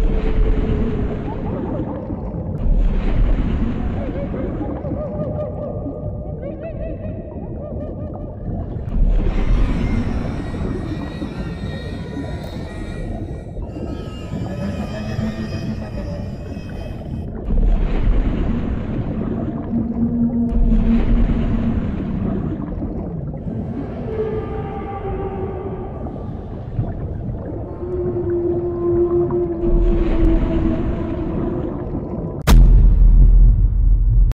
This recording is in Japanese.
あっ!